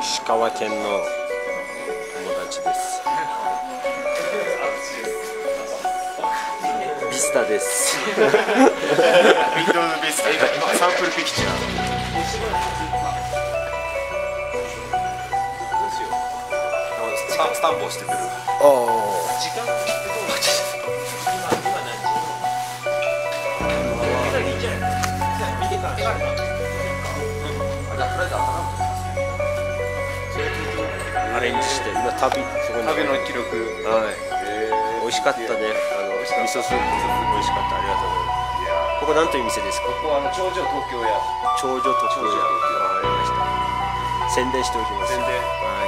石川県の友達ですビスタですース今サンプルピクチャースタンプをしてくる。あ時間ってどう？今今何見てから手があるかあアレンジして今旅そこに旅の記録はい美味しかった。ねあの味噌スープ美味しかった。ありがとう。ございますここなんという店ですか？ここはあの頂上東京屋頂上と頂上わかりました。宣伝しておきます。宣伝。はい